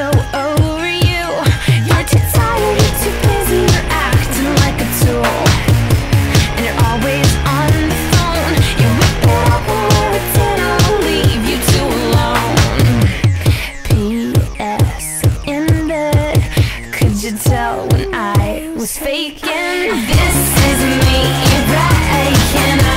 so over you You're too tired, you're too busy, you're acting like a tool And you're always on the phone You up I'll leave you alone P.S. in bed Could you tell when I was faking? This is me, right? Can I